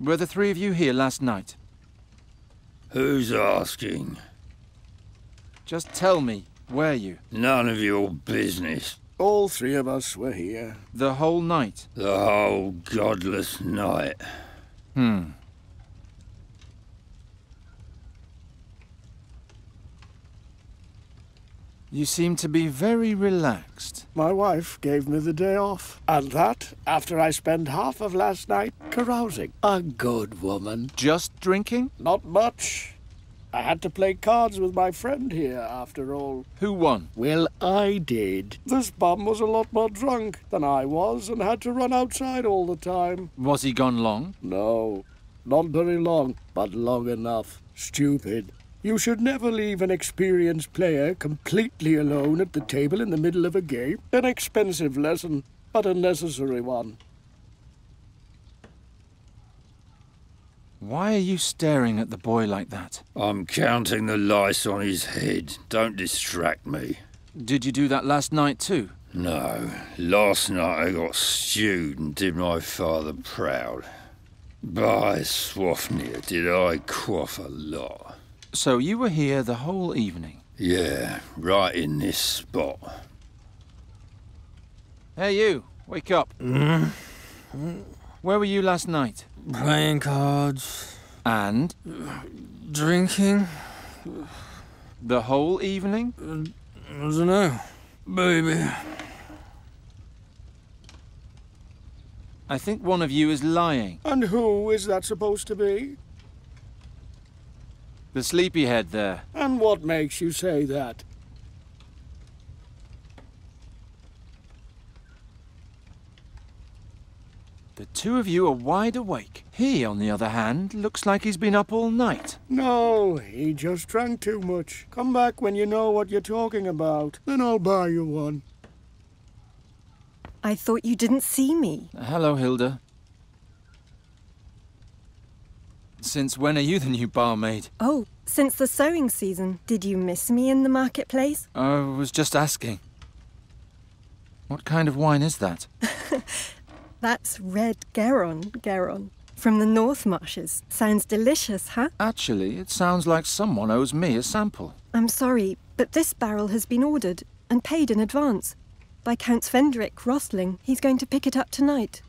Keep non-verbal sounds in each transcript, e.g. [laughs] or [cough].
Were the three of you here last night? Who's asking? Just tell me, were you? None of your business. All three of us were here. The whole night? The whole godless night. Hmm. You seem to be very relaxed. My wife gave me the day off. And that after I spent half of last night carousing. A good woman. Just drinking? Not much. I had to play cards with my friend here, after all. Who won? Well, I did. This bum was a lot more drunk than I was and had to run outside all the time. Was he gone long? No, not very long, but long enough. Stupid. You should never leave an experienced player completely alone at the table in the middle of a game. An expensive lesson, but a necessary one. Why are you staring at the boy like that? I'm counting the lice on his head. Don't distract me. Did you do that last night too? No. Last night I got stewed and did my father proud. By Swafnir, did I quaff a lot. So you were here the whole evening? Yeah, right in this spot. Hey you, wake up. Mm. Where were you last night? Playing cards. And? Drinking. The whole evening? I don't know. Baby. I think one of you is lying. And who is that supposed to be? The sleepyhead there. And what makes you say that? The two of you are wide awake. He, on the other hand, looks like he's been up all night. No, he just drank too much. Come back when you know what you're talking about. Then I'll buy you one. I thought you didn't see me. Hello, Hilda. Since when are you the new barmaid? Oh, since the sowing season, did you miss me in the marketplace? I was just asking. What kind of wine is that? [laughs] That's red Garon, Garon. From the North Marshes. Sounds delicious, huh? Actually, it sounds like someone owes me a sample. I'm sorry, but this barrel has been ordered and paid in advance. By Count Svendrik Rostling. He's going to pick it up tonight.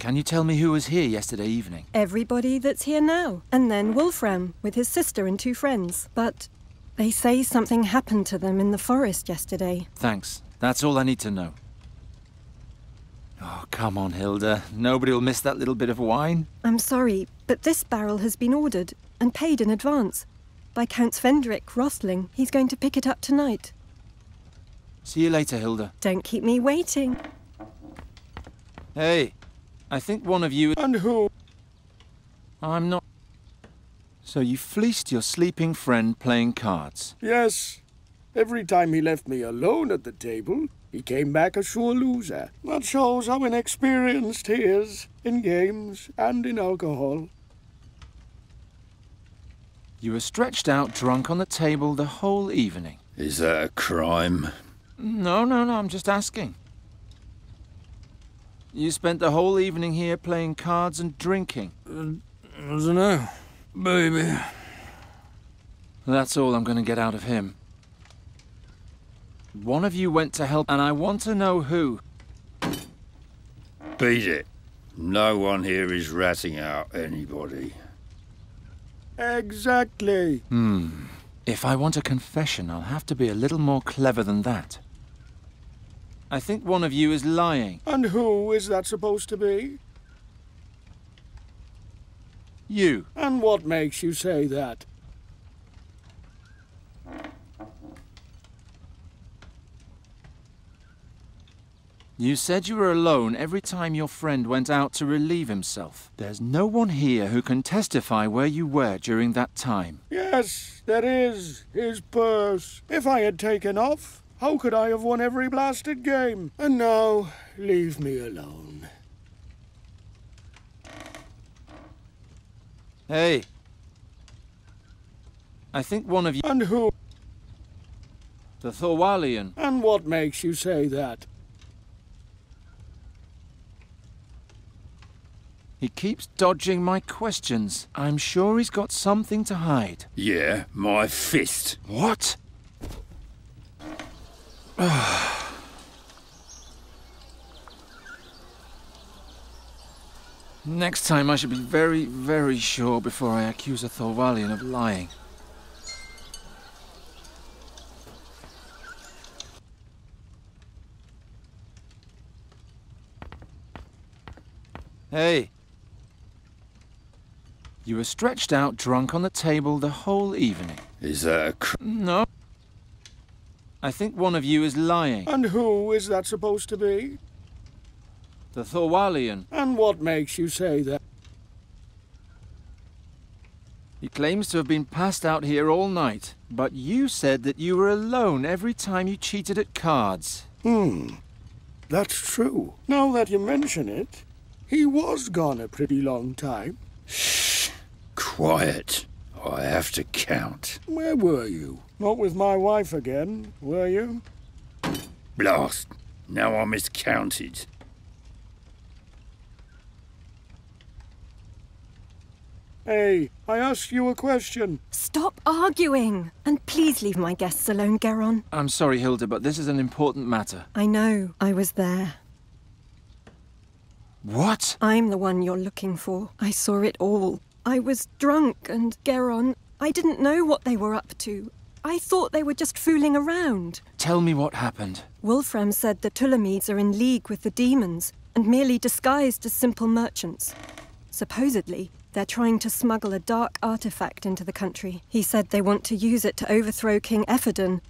Can you tell me who was here yesterday evening? Everybody that's here now. And then Wolfram, with his sister and two friends. But they say something happened to them in the forest yesterday. Thanks. That's all I need to know. Oh, come on, Hilda. Nobody will miss that little bit of wine. I'm sorry, but this barrel has been ordered and paid in advance. By Count Svendrik Rostling. He's going to pick it up tonight. See you later, Hilda. Don't keep me waiting. Hey, I think one of you... And who? I'm not... So you fleeced your sleeping friend playing cards? Yes. Every time he left me alone at the table, he came back a sure loser. That shows how inexperienced he is in games and in alcohol. You were stretched out drunk on the table the whole evening. Is that a crime? No, no, no, I'm just asking. You spent the whole evening here playing cards and drinking. I don't know. Baby. That's all I'm going to get out of him. One of you went to help, and I want to know who. Beat it. No one here is ratting out anybody. Exactly. Hmm. If I want a confession, I'll have to be a little more clever than that. I think one of you is lying. And who is that supposed to be? You. And what makes you say that? You said you were alone every time your friend went out to relieve himself. There's no one here who can testify where you were during that time. Yes, there is. His purse. If I had taken off, how could I have won every blasted game? And now, leave me alone. Hey. I think one of you... And who? The Thorwalian. And what makes you say that? He keeps dodging my questions. I'm sure he's got something to hide. Yeah, my fist. What? [sighs] Next time I should be very, very sure before I accuse a Thorwalian of lying. Hey. You were stretched out drunk on the table the whole evening. Is that a cr- No. I think one of you is lying. And who is that supposed to be? The Thorwalian. And what makes you say that? He claims to have been passed out here all night, but you said that you were alone every time you cheated at cards. Hmm. That's true. Now that you mention it, he was gone a pretty long time. Shh. Quiet. Oh, I have to count. Where were you? Not with my wife again, were you? Blast. Now I miscounted. Hey, I asked you a question. Stop arguing! And please leave my guests alone, Geron. I'm sorry, Hilda, but this is an important matter. I know. I was there. What? I'm the one you're looking for. I saw it all. I was drunk, and Geron, I didn't know what they were up to. I thought they were just fooling around. Tell me what happened. Wolfram said the Tulamides are in league with the demons and merely disguised as simple merchants. Supposedly, they're trying to smuggle a dark artifact into the country. He said they want to use it to overthrow King Efferdan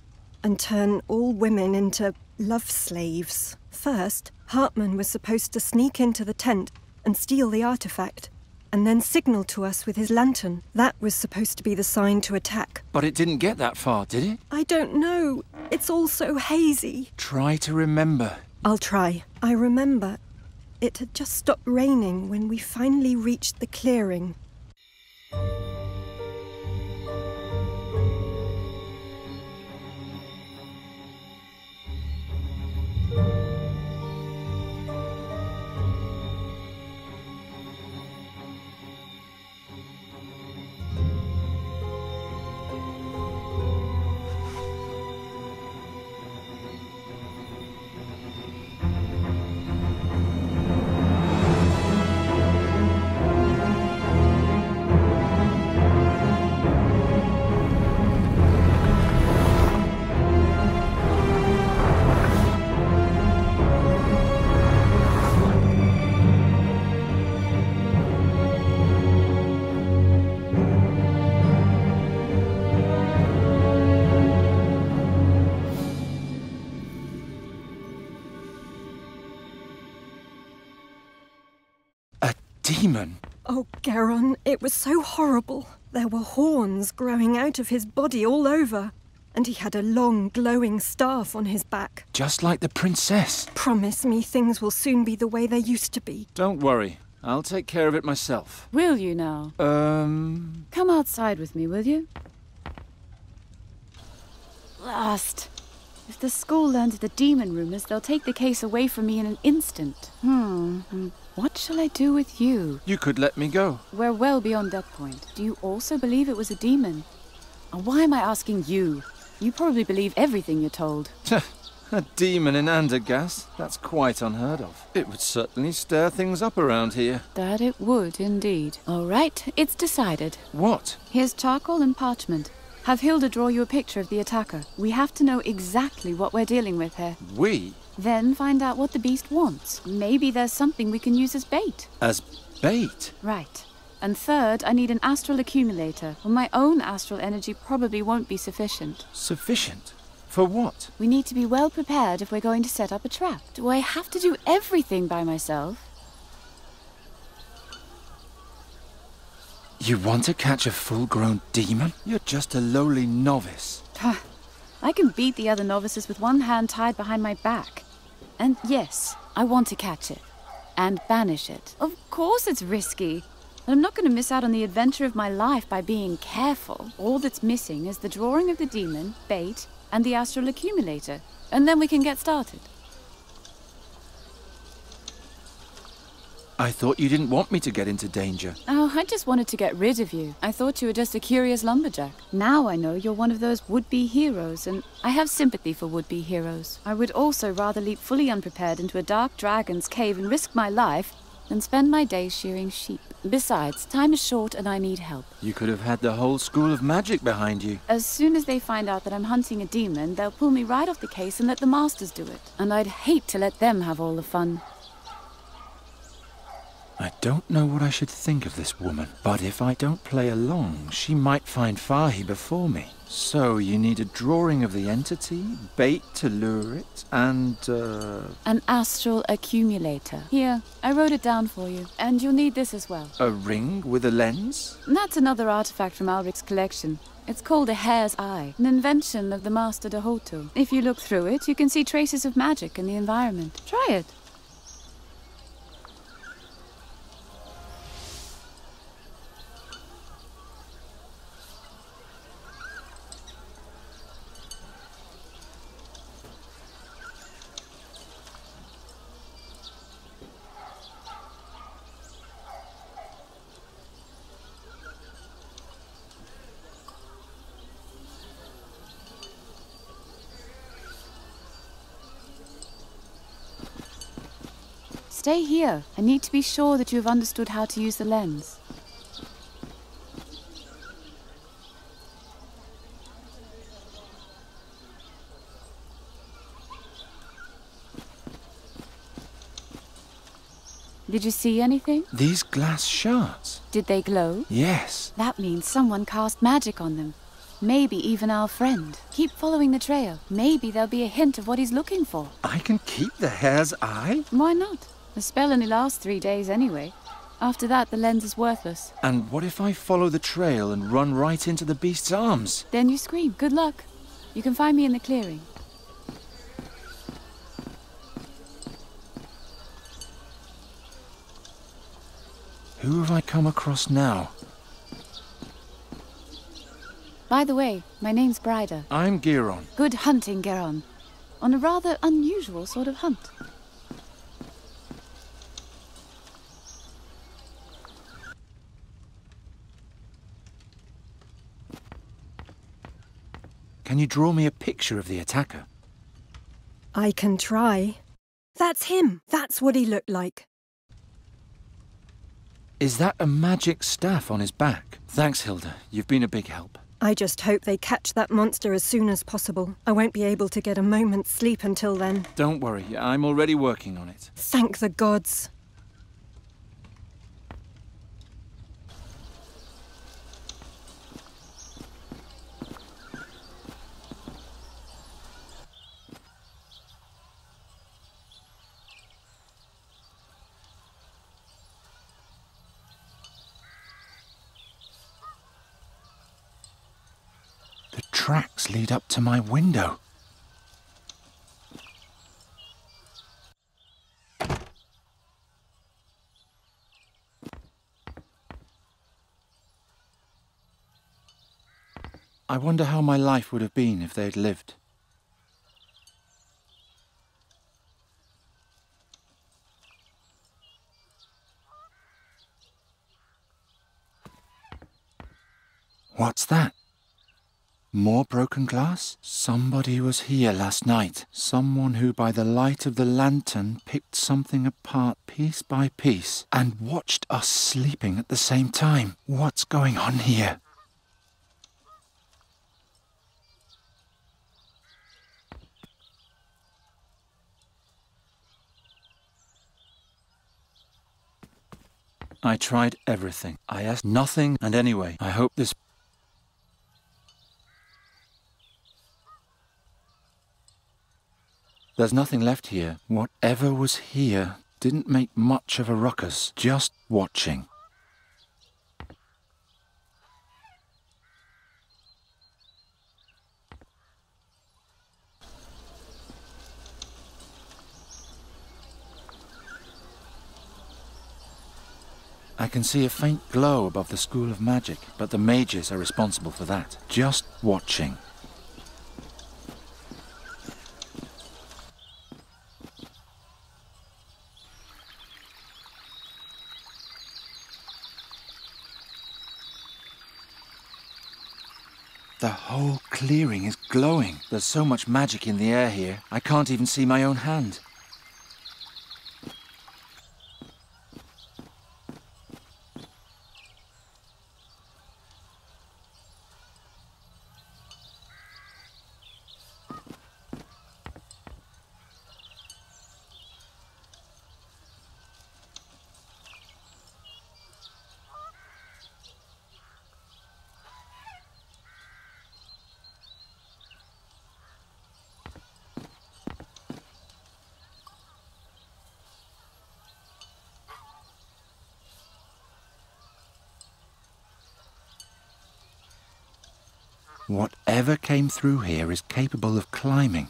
and turn all women into love slaves. First, Hartman was supposed to sneak into the tent and steal the artifact, and then signaled to us with his lantern. That was supposed to be the sign to attack. But it didn't get that far, did it? I don't know. It's all so hazy. Try to remember. I'll try. I remember it had just stopped raining when we finally reached the clearing. Demon? Oh, Geron, it was so horrible. There were horns growing out of his body all over, and he had a long, glowing staff on his back. Just like the princess. Promise me things will soon be the way they used to be. Don't worry. I'll take care of it myself. Will you now? Um. Come outside with me, will you? Last. If the school learns the demon rumors, they'll take the case away from me in an instant. Hmm. What shall I do with you? You could let me go. We're well beyond that point. Do you also believe it was a demon? And why am I asking you? You probably believe everything you're told. [laughs] A demon in Andergast? That's quite unheard of. It would certainly stir things up around here. That it would, indeed. All right, it's decided. What? Here's charcoal and parchment. Have Hilda draw you a picture of the attacker. We have to know exactly what we're dealing with here. We? Then find out what the beast wants. Maybe there's something we can use as bait. As bait? Right. And third, I need an astral accumulator. Well, my own astral energy probably won't be sufficient. Sufficient? For what? We need to be well prepared if we're going to set up a trap. Do I have to do everything by myself? You want to catch a full grown demon? You're just a lowly novice. I can beat the other novices with one hand tied behind my back. And yes, I want to catch it. And banish it. Of course it's risky. But I'm not going to miss out on the adventure of my life by being careful. All that's missing is the drawing of the demon, bait, and the astral accumulator. And then we can get started. I thought you didn't want me to get into danger. Oh, I just wanted to get rid of you. I thought you were just a curious lumberjack. Now I know you're one of those would-be heroes, and I have sympathy for would-be heroes. I would also rather leap fully unprepared into a dark dragon's cave and risk my life than spend my days shearing sheep. Besides, time is short and I need help. You could have had the whole school of magic behind you. As soon as they find out that I'm hunting a demon, they'll pull me right off the case and let the masters do it. And I'd hate to let them have all the fun. I don't know what I should think of this woman, but if I don't play along, she might find Fahi before me. So you need a drawing of the entity, bait to lure it, and, uh, An astral accumulator. Here, I wrote it down for you. And you'll need this as well. a ring with a lens? That's another artifact from Alric's collection. It's called a hare's eye, an invention of the Master Dahoto. If you look through it, you can see traces of magic in the environment. Try it. Stay here. I need to be sure that you have understood how to use the lens. Did you see anything? These glass shards? Did they glow? Yes. That means someone cast magic on them. Maybe even our friend. Keep following the trail. Maybe there'll be a hint of what he's looking for. I can keep the hare's eye? Why not? The spell only lasts three days anyway. After that, the lens is worthless. And what if I follow the trail and run right into the beast's arms? Then you scream. Good luck. You can find me in the clearing. Who have I come across now? By the way, my name's Bryda. I'm Geron. Good hunting, Geron. On a rather unusual sort of hunt. You draw me a picture of the attacker? I can try. That's him. That's what he looked like. Is that a magic staff on his back? Thanks, Hilda. You've been a big help. I just hope they catch that monster as soon as possible. I won't be able to get a moment's sleep until then. Don't worry, I'm already working on it. Thank the gods. The tracks lead up to my window. I wonder how my life would have been if they'd lived. What's that? Broken glass? Somebody was here last night. Someone who, by the light of the lantern, picked something apart piece by piece and watched us sleeping at the same time. What's going on here? I tried everything. I asked nothing, and anyway, I hope this There's nothing left here. Whatever was here didn't make much of a ruckus, just watching. I can see a faint glow above the School of Magic, but the mages are responsible for that. Just watching. The whole clearing is glowing. There's so much magic in the air here, I can't even see my own hand. Whatever came through here is capable of climbing.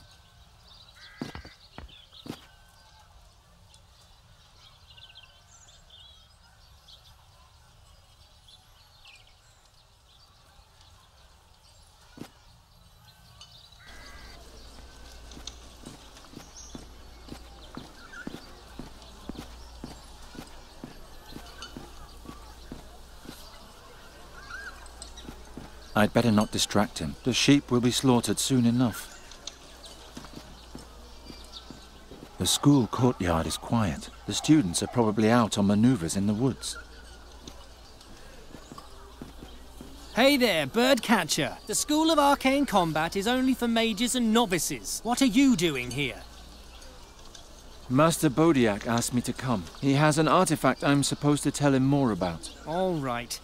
I'd better not distract him. The sheep will be slaughtered soon enough. The school courtyard is quiet. The students are probably out on maneuvers in the woods. Hey there, Birdcatcher. The School of Arcane Combat is only for mages and novices. What are you doing here? Master Bodiak asked me to come. He has an artifact I'm supposed to tell him more about. All right.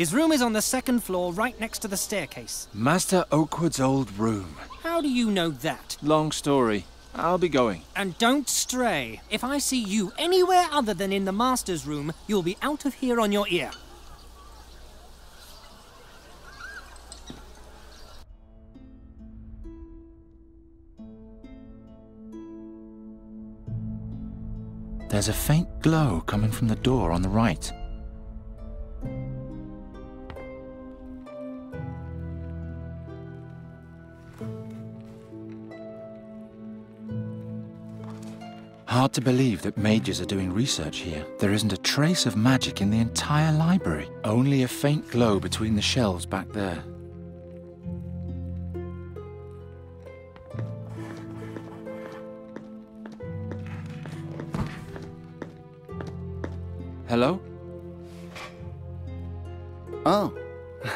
His room is on the second floor, right next to the staircase. Master Oakwood's old room. How do you know that? Long story. I'll be going. And don't stray. If I see you anywhere other than in the Master's room, you'll be out of here on your ear. There's a faint glow coming from the door on the right. Hard to believe that mages are doing research here. There isn't a trace of magic in the entire library. Only a faint glow between the shelves back there. Hello? Oh,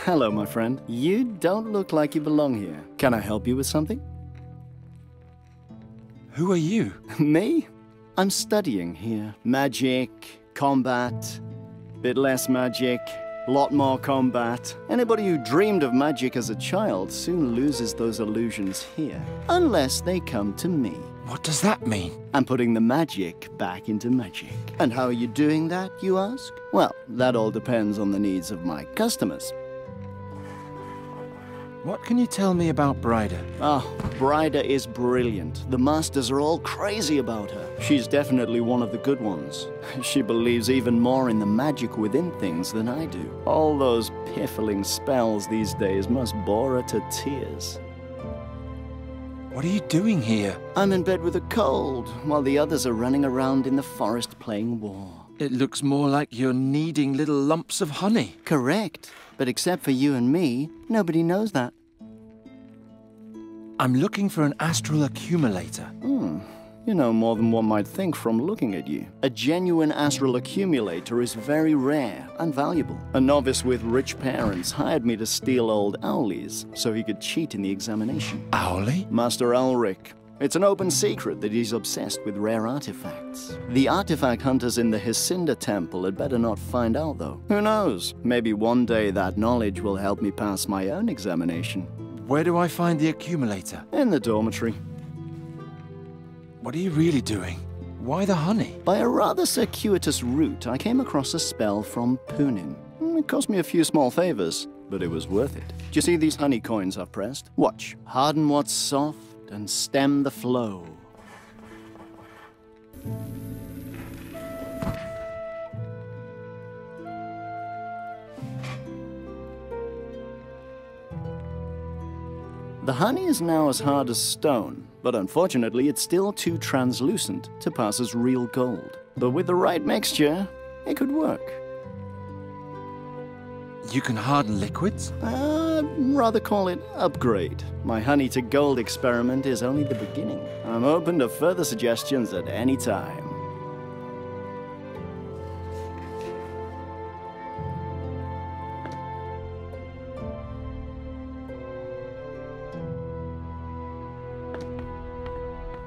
hello, my friend. You don't look like you belong here. Can I help you with something? Who are you? [laughs] Me? I'm studying here. Magic, combat, bit less magic, lot more combat. Anybody who dreamed of magic as a child soon loses those illusions here. Unless they come to me. What does that mean? I'm putting the magic back into magic. And how are you doing that, you ask? Well, that all depends on the needs of my customers. What can you tell me about Bryda? Oh, Bryda is brilliant. The masters are all crazy about her. She's definitely one of the good ones. [laughs] She believes even more in the magic within things than I do. All those piffling spells these days must bore her to tears. What are you doing here? I'm in bed with a cold, while the others are running around in the forest playing war. It looks more like you're kneading little lumps of honey. Correct. But except for you and me, nobody knows that. I'm looking for an astral accumulator. Hmm. You know more than one might think from looking at you. A genuine astral accumulator is very rare and valuable. A novice with rich parents hired me to steal old Owley's so he could cheat in the examination. Owley? Master Elric. It's an open secret that he's obsessed with rare artifacts. The artifact hunters in the Hesinde Temple had better not find out, though. Who knows? Maybe one day that knowledge will help me pass my own examination. Where do I find the accumulator? In the dormitory. What are you really doing? Why the honey? By a rather circuitous route, I came across a spell from Punin. Mm, it cost me a few small favors, but it was worth it. Do you see these honey coins I've pressed? Watch. Harden what's soft and stem the flow. The honey is now as hard as stone, but unfortunately it's still too translucent to pass as real gold. But with the right mixture, it could work. You can harden liquids? Uh, I'd rather call it upgrade. My honey to gold experiment is only the beginning. I'm open to further suggestions at any time.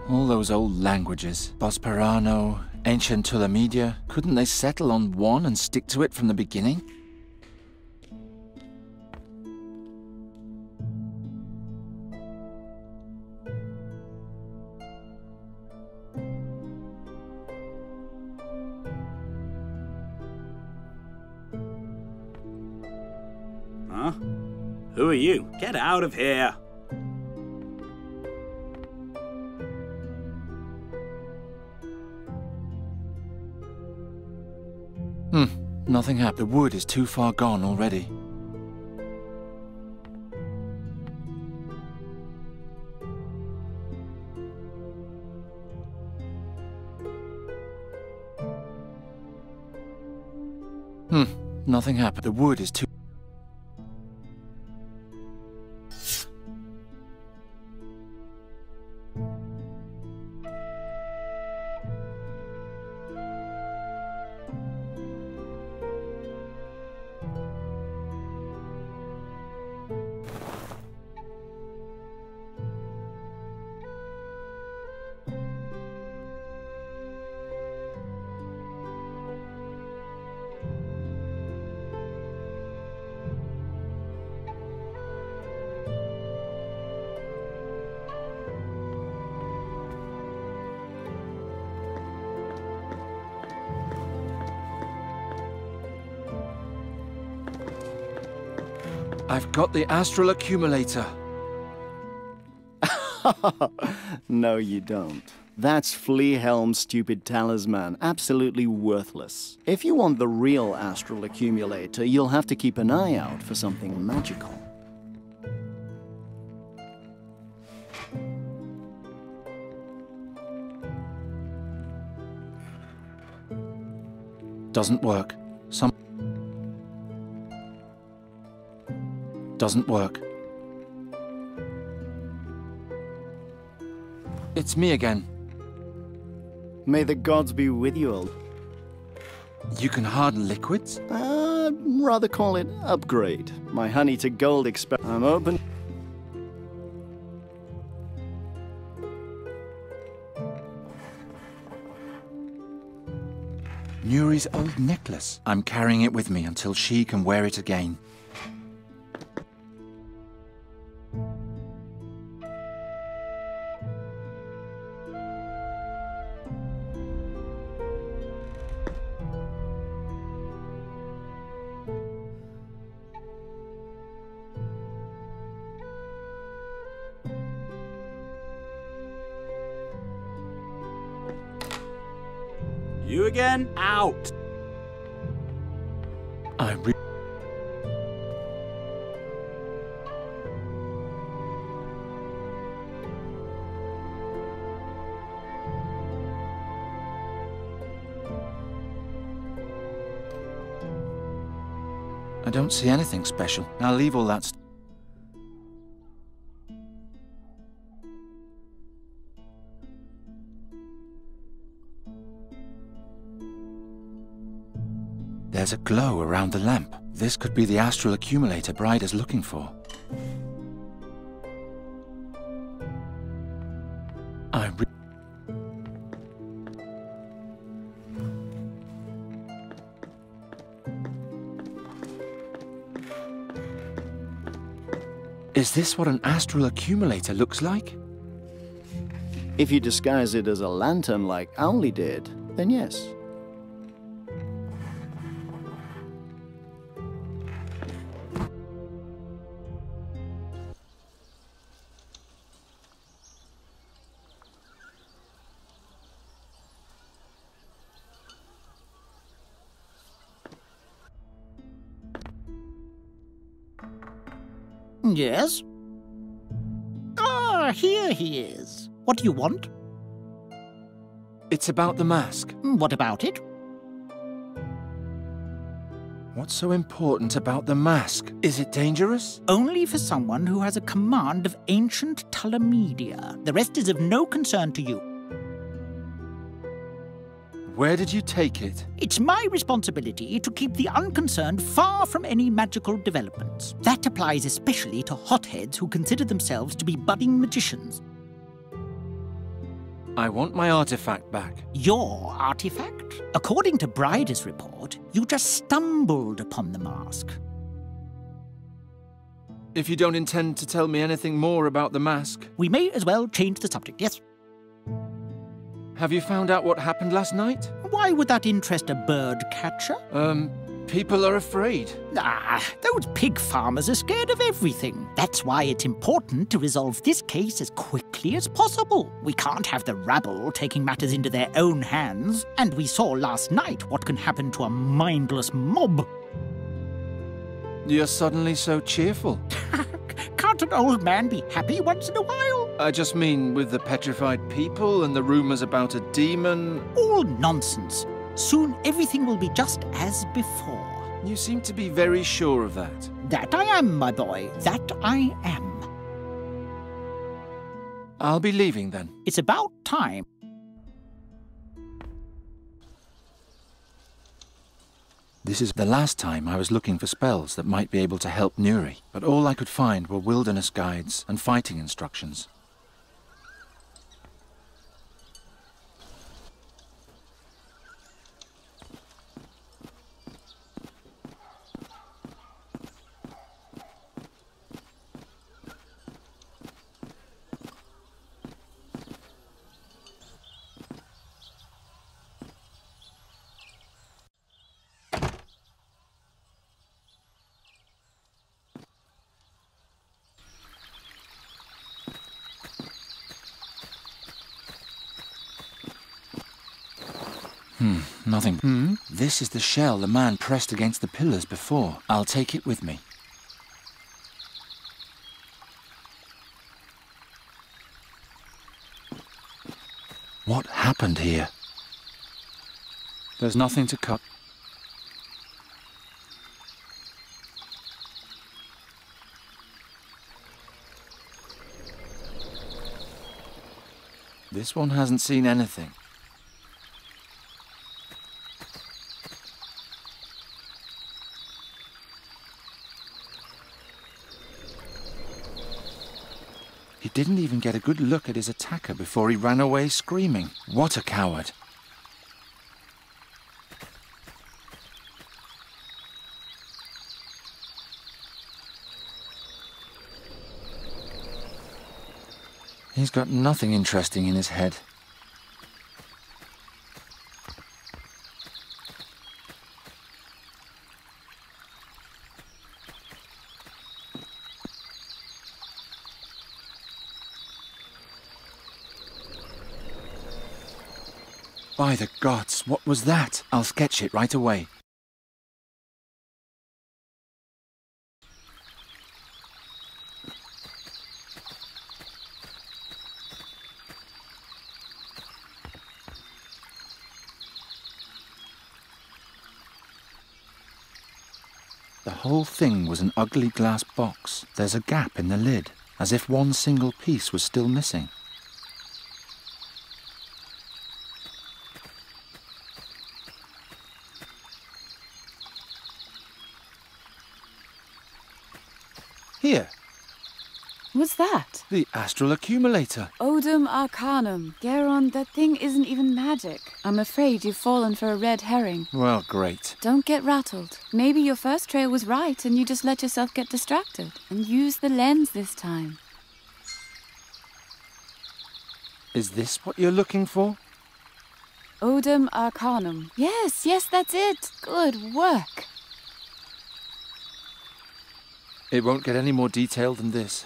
All those old languages, Bosperano, ancient Tulamidya, couldn't they settle on one and stick to it from the beginning? You? Get out of here! Hmm, nothing happened. The wood is too far gone already. Hmm, nothing happened. The wood is too... I've got the astral accumulator. [laughs] no, you don't. That's Fleahelm's stupid talisman, absolutely worthless. If you want the real astral accumulator, you'll have to keep an eye out for something magical. Doesn't work. Some... Doesn't work. It's me again. May the gods be with you, old. You can harden liquids? I'd rather call it upgrade. My honey to gold exper- I'm open. Nuri's old necklace. I'm carrying it with me until she can wear it again. You again? Out! I re- I don't see anything special. I'll leave all that There's a glow around the lamp. This could be the astral accumulator Bryda is looking for. I Is this what an astral accumulator looks like? If you disguise it as a lantern like Owly did, then yes. Yes? Ah, here he is. What do you want? It's about the mask. What about it? What's so important about the mask? Is it dangerous? Only for someone who has a command of ancient Tulamidya. The rest is of no concern to you. Where did you take it? It's my responsibility to keep the unconcerned far from any magical developments. That applies especially to hotheads who consider themselves to be budding magicians. I want my artifact back. Your artifact? According to Bryda's report, you just stumbled upon the mask. If you don't intend to tell me anything more about the mask, We may as well change the subject, yes? Have you found out what happened last night? Why would that interest a bird catcher? Um, people are afraid. Ah, those pig farmers are scared of everything. That's why it's important to resolve this case as quickly as possible. We can't have the rabble taking matters into their own hands. And we saw last night what can happen to a mindless mob. You're suddenly so cheerful. [laughs] Can't an old man be happy once in a while? I just mean with the petrified people and the rumors about a demon. All nonsense. Soon everything will be just as before. You seem to be very sure of that. That I am, my boy. That I am. I'll be leaving then. It's about time. This is the last time I was looking for spells that might be able to help Nuri, but all I could find were wilderness guides and fighting instructions. Hmm, nothing. Hmm? This is the shell the man pressed against the pillars before. I'll take it with me. What happened here? There's nothing to cut. This one hasn't seen anything. Didn't even get a good look at his attacker before he ran away screaming. What a coward. He's got nothing interesting in his head. The gods, what was that? I'll sketch it right away. The whole thing was an ugly glass box. There's a gap in the lid, as if one single piece was still missing. Here, What's that? the astral accumulator. Odem Arcanum. Geron, that thing isn't even magic. I'm afraid you've fallen for a red herring. Well, great. Don't get rattled. Maybe your first trail was right and you just let yourself get distracted. And use the lens this time. Is this what you're looking for? Odem Arcanum. Yes, yes, that's it. Good work. It won't get any more detailed than this.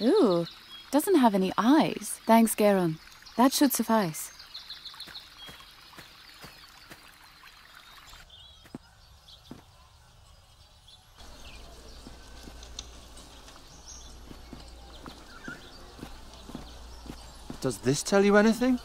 Ooh, doesn't have any eyes. Thanks, Geron. That should suffice. Does this tell you anything?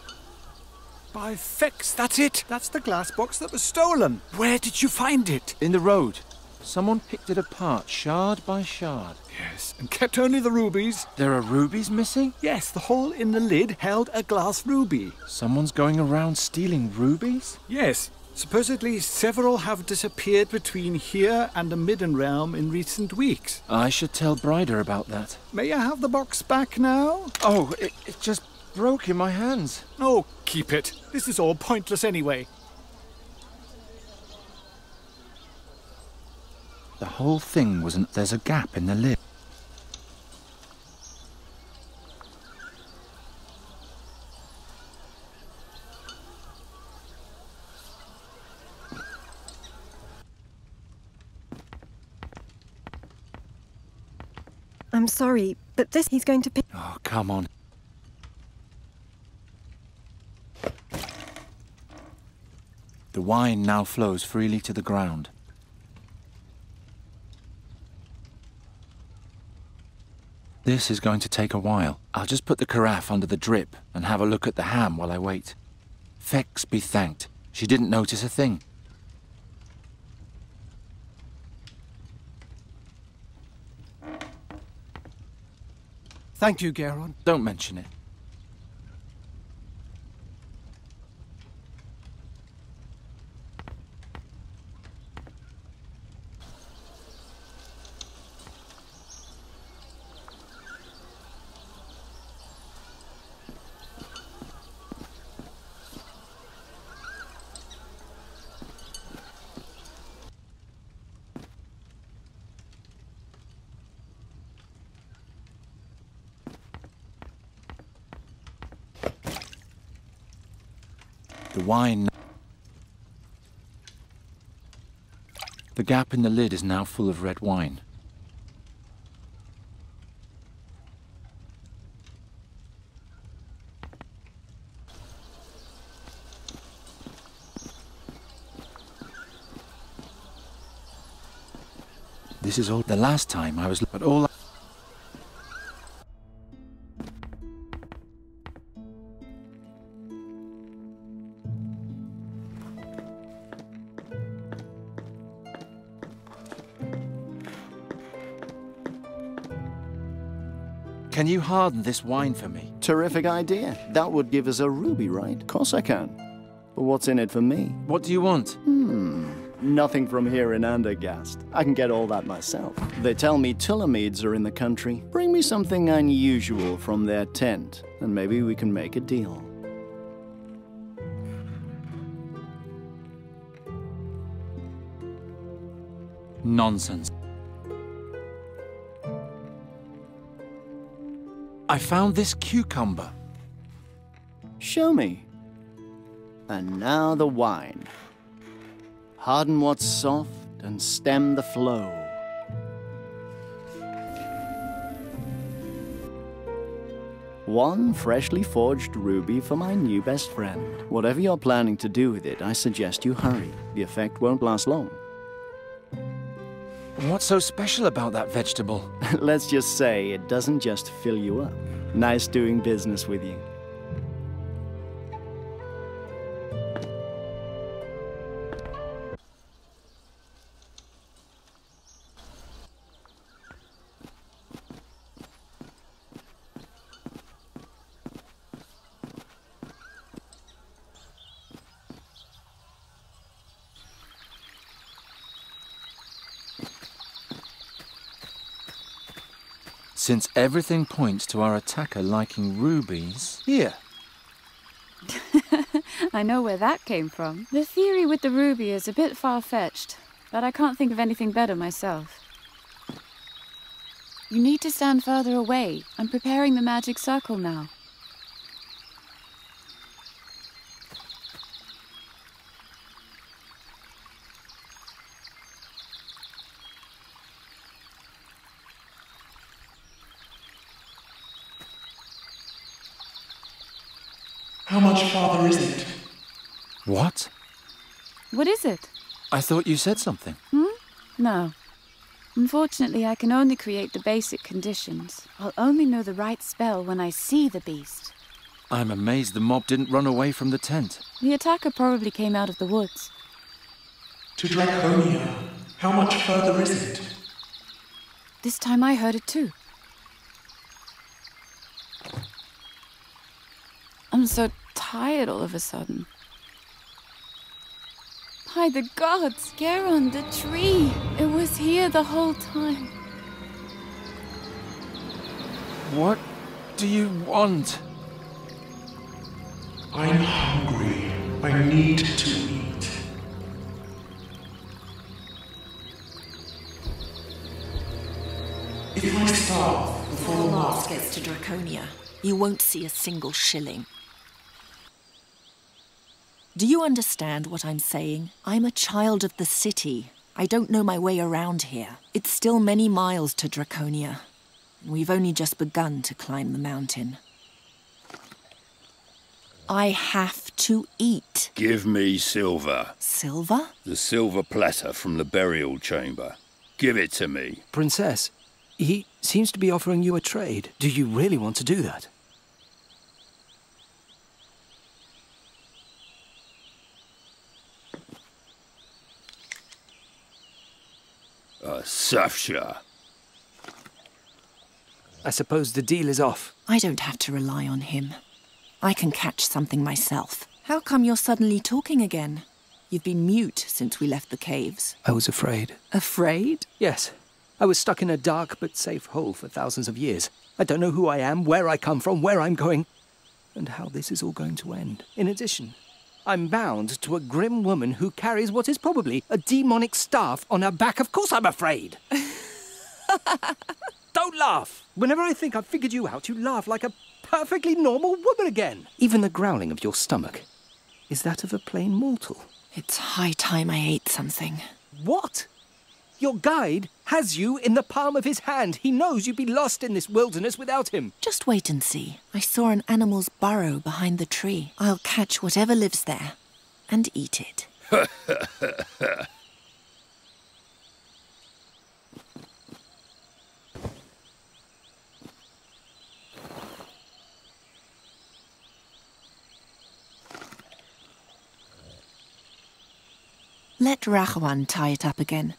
By Phex, that's it. That's the glass box that was stolen. Where did you find it? In the road. Someone picked it apart, shard by shard. Yes, and kept only the rubies. There are rubies missing? Yes, the hole in the lid held a glass ruby. Someone's going around stealing rubies? Yes. Supposedly, several have disappeared between here and the Midden Realm in recent weeks. I should tell Bryda about that. May I have the box back now? Oh, it, it just broke in my hands. Oh, keep it. This is all pointless anyway. The whole thing was an. There's a gap in the lid. I'm sorry, but this he's going to pick. Oh, come on. The wine now flows freely to the ground. This is going to take a while. I'll just put the carafe under the drip and have a look at the ham while I wait. Phex be thanked. She didn't notice a thing. Thank you, Geron. Don't mention it. Wine. The gap in the lid is now full of red wine. This is all the last time I was, but all. Harden this wine for me? Terrific idea. That would give us a ruby, right? Of course I can. But what's in it for me? What do you want? Hmm. Nothing from here in Andergast. I can get all that myself. They tell me Tulamides are in the country. Bring me something unusual from their tent, and maybe we can make a deal. Nonsense. I found this cucumber. Show me. And now the wine. Harden what's soft and stem the flow. One freshly forged ruby for my new best friend. Whatever you're planning to do with it, I suggest you hurry. The effect won't last long. What's so special about that vegetable? [laughs] Let's just say it doesn't just fill you up. Nice doing business with you. Since everything points to our attacker liking rubies, here. [laughs] I know where that came from. The theory with the ruby is a bit far fetched, but I can't think of anything better myself. You need to stand further away. I'm preparing the magic circle now. How much farther is it? What? What is it? I thought you said something. Hmm? No. Unfortunately, I can only create the basic conditions. I'll only know the right spell when I see the beast. I'm amazed the mob didn't run away from the tent. The attacker probably came out of the woods. To Draconia. How much further is it? This time I heard it too. I'm so tired all of a sudden. By the gods, Geron, the tree! It was here the whole time. What do you want? I'm hungry. I need to eat. If I starve Before the last gets to Draconia, you won't see a single shilling. Do you understand what I'm saying? I'm a child of the city. I don't know my way around here. It's still many miles to Draconia. We've only just begun to climb the mountain. I have to eat. Give me silver. Silver? The silver platter from the burial chamber. Give it to me. Princess, he seems to be offering you a trade. Do you really want to do that? A Safsha. I suppose the deal is off. I don't have to rely on him. I can catch something myself. How come you're suddenly talking again? You've been mute since we left the caves. I was afraid. Afraid? Yes. I was stuck in a dark but safe hole for thousands of years. I don't know who I am, where I come from, where I'm going, and how this is all going to end. In addition, I'm bound to a grim woman who carries what is probably a demonic staff on her back. Of course I'm afraid. [laughs] Don't laugh. Whenever I think I've figured you out, you laugh like a perfectly normal woman again. Even the growling of your stomach is that of a plain mortal. It's high time I ate something. What? Your guide has you in the palm of his hand. He knows you'd be lost in this wilderness without him. Just wait and see. I saw an animal's burrow behind the tree. I'll catch whatever lives there and eat it. [laughs] Let Rachawan tie it up again.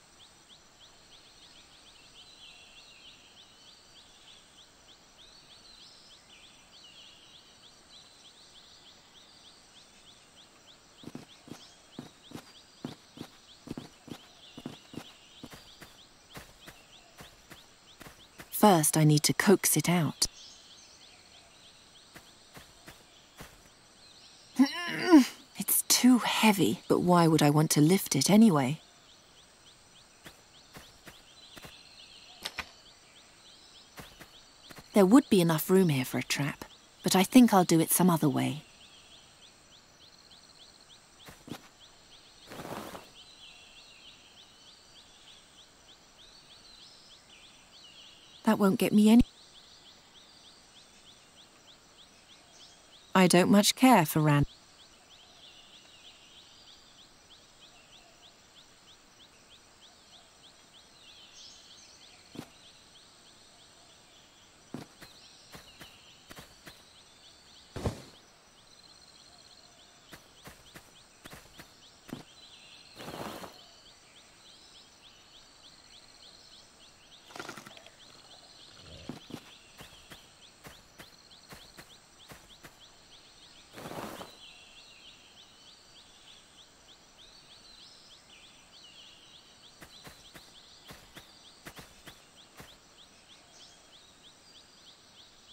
First, I need to coax it out. [clears throat] It's too heavy, but why would I want to lift it anyway? There would be enough room here for a trap, but I think I'll do it some other way. That won't get me any. I don't much care for Ran.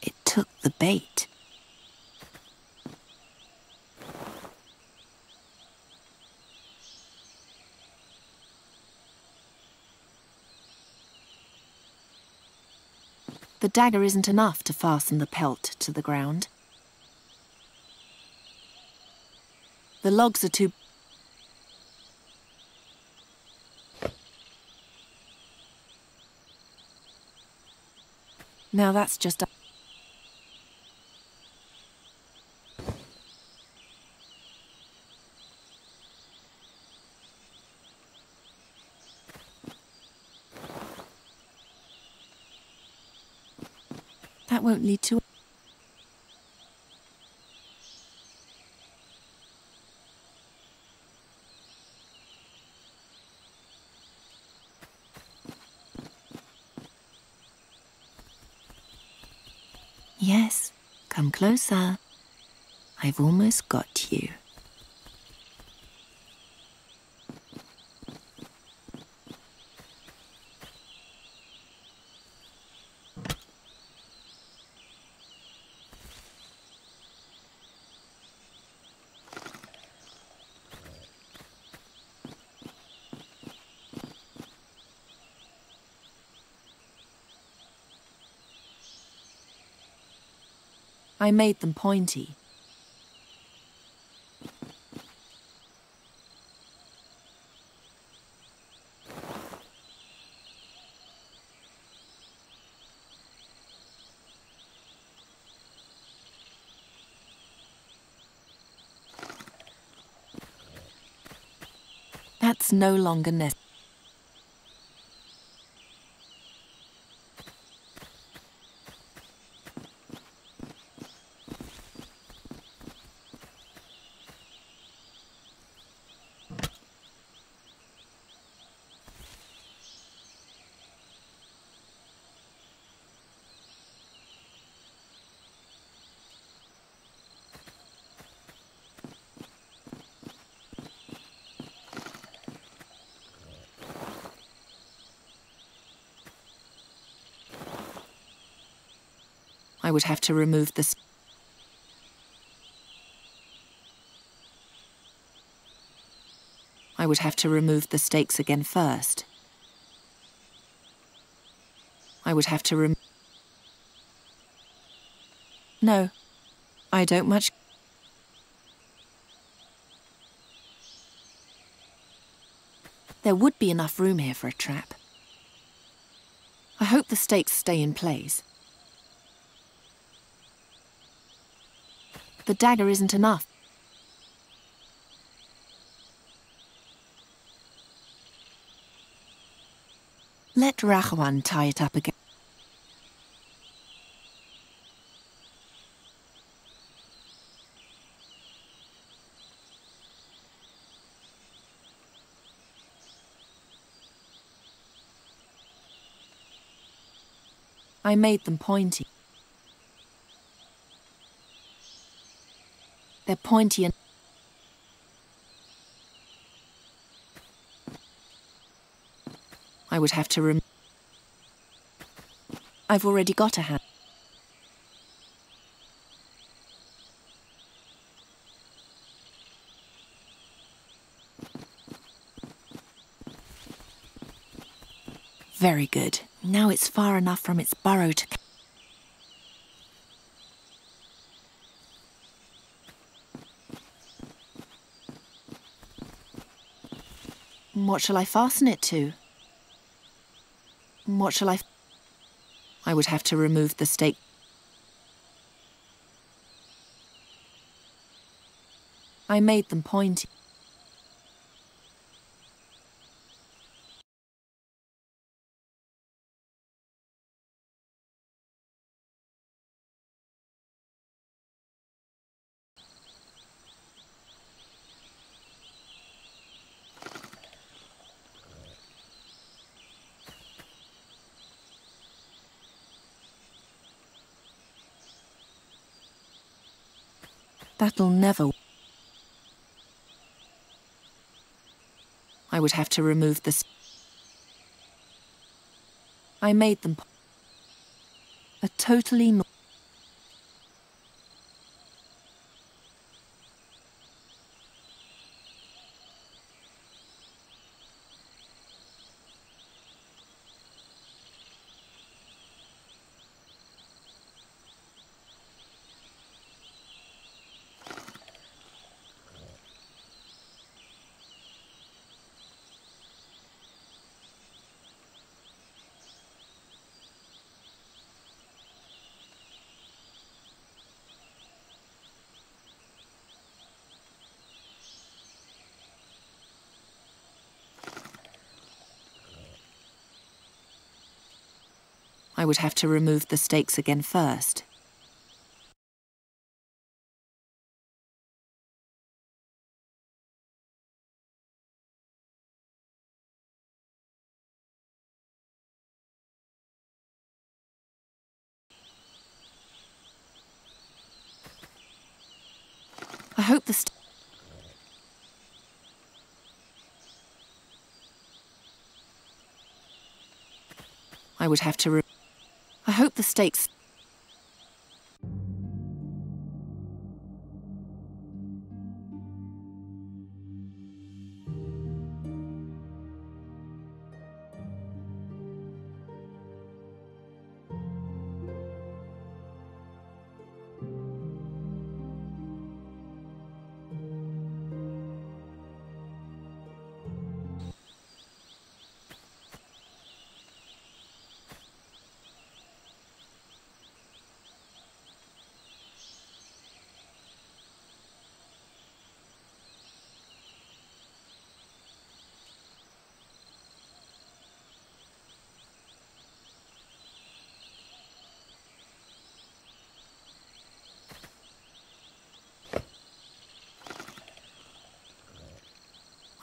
It took the bait. The dagger isn't enough to fasten the pelt to the ground. The logs are too Now that's just to Yes, come closer. I've almost got you. I made them pointy. That's no longer necessary. I would have to remove the. I would have to remove the stakes again first. I would have to rem. No, I don't much. There would be enough room here for a trap. I hope the stakes stay in place. The dagger isn't enough. Let Raghwan tie it up again. I made them pointy. They're pointy and... I would have to rem... I've already got a hand. Very good. Now it's far enough from its burrow to... What shall I fasten it to? What shall I... I would have to remove the stake. I made them pointy. That'll never... I would have to remove this... I made them... A totally... I would have to remove the stakes again first. I hope the... I would have to... Hope the stakes.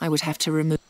I would have to remove.